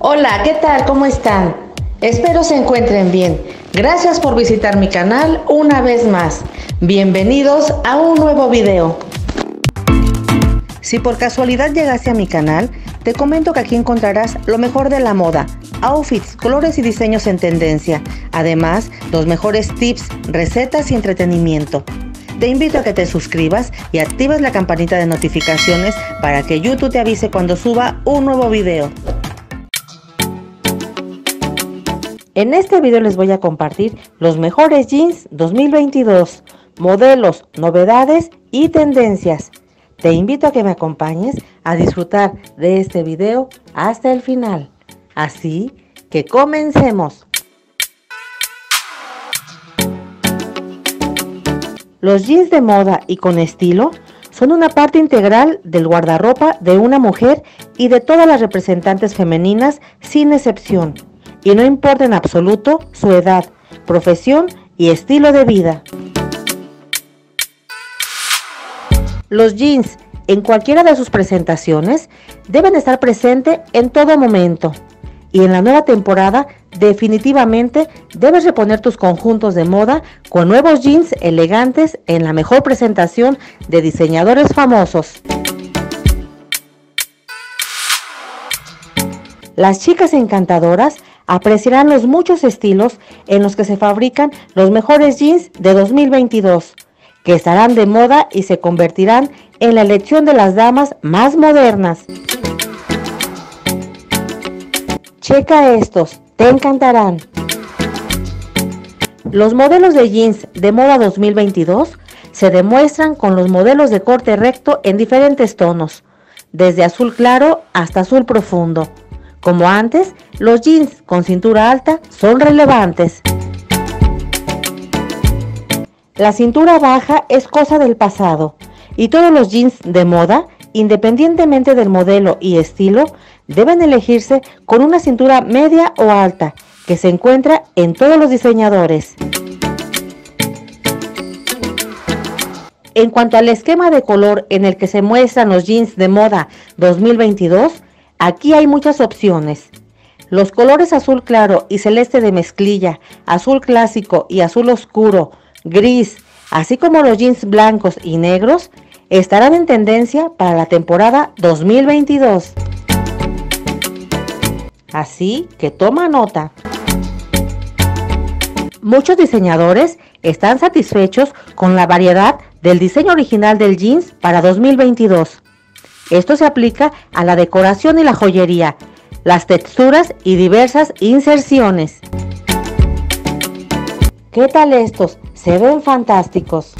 Hola, ¿qué tal? ¿Cómo están? Espero se encuentren bien. Gracias por visitar mi canal una vez más. Bienvenidos a un nuevo video. Si por casualidad llegaste a mi canal, te comento que aquí encontrarás lo mejor de la moda, outfits, colores y diseños en tendencia. Además, los mejores tips, recetas y entretenimiento. Te invito a que te suscribas y actives la campanita de notificaciones para que YouTube te avise cuando suba un nuevo video. En este video les voy a compartir los mejores jeans 2022, modelos, novedades y tendencias. Te invito a que me acompañes a disfrutar de este video hasta el final. Así que comencemos. Los jeans de moda y con estilo son una parte integral del guardarropa de una mujer y de todas las representantes femeninas sin excepción, y no importa en absoluto su edad, profesión y estilo de vida. Los jeans, en cualquiera de sus presentaciones, deben estar presentes en todo momento. Y en la nueva temporada, definitivamente debes reponer tus conjuntos de moda con nuevos jeans elegantes en la mejor presentación de diseñadores famosos. Las chicas encantadoras apreciarán los muchos estilos en los que se fabrican los mejores jeans de 2022 que estarán de moda y se convertirán en la elección de las damas más modernas. Checa estos, te encantarán. Los modelos de jeans de moda 2022 se demuestran con los modelos de corte recto en diferentes tonos, desde azul claro hasta azul profundo. Como antes, los jeans con cintura alta son relevantes. La cintura baja es cosa del pasado y todos los jeans de moda, independientemente del modelo y estilo, deben elegirse con una cintura media o alta que se encuentra en todos los diseñadores. En cuanto al esquema de color en el que se muestran los jeans de moda 2022, aquí hay muchas opciones. Los colores azul claro y celeste de mezclilla, azul clásico y azul oscuro, gris, así como los jeans blancos y negros, estarán en tendencia para la temporada 2022. Así que toma nota. Muchos diseñadores están satisfechos con la variedad del diseño original del jeans para 2022. Esto se aplica a la decoración y la joyería, las texturas y diversas inserciones. ¿Qué tal estos? Se ven fantásticos.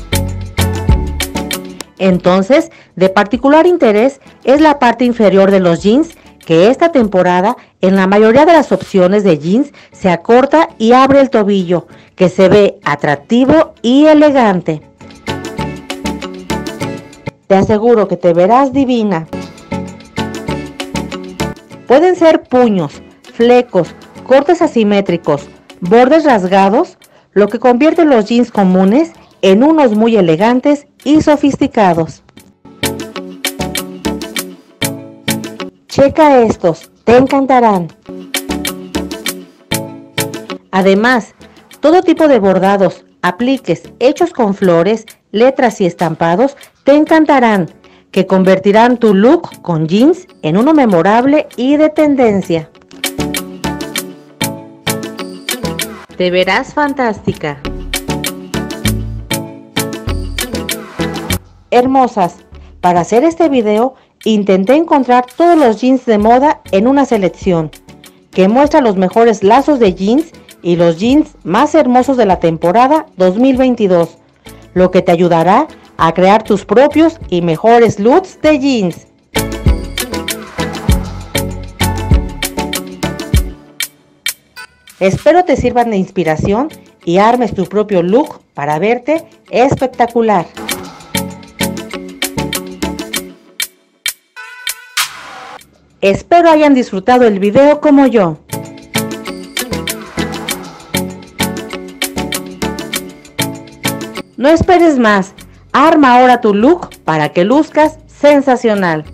Entonces, de particular interés es la parte inferior de los jeans que esta temporada en la mayoría de las opciones de jeans se acorta y abre el tobillo, que se ve atractivo y elegante. Te aseguro que te verás divina. Pueden ser puños, flecos, cortes asimétricos, bordes rasgados lo que convierte los jeans comunes en unos muy elegantes y sofisticados. Checa estos, te encantarán. Además, todo tipo de bordados, apliques hechos con flores, letras y estampados te encantarán, que convertirán tu look con jeans en uno memorable y de tendencia. Te verás fantástica. Hermosas, para hacer este video intenté encontrar todos los jeans de moda en una selección que muestra los mejores lazos de jeans y los jeans más hermosos de la temporada 2022, lo que te ayudará a crear tus propios y mejores looks de jeans. Espero te sirvan de inspiración y armes tu propio look para verte espectacular. Espero hayan disfrutado el video como yo. No esperes más, arma ahora tu look para que luzcas sensacional.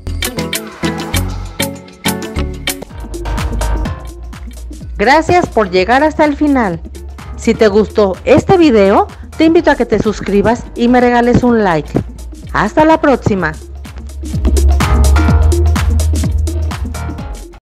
Gracias por llegar hasta el final. Si te gustó este video, te invito a que te suscribas y me regales un like. Hasta la próxima.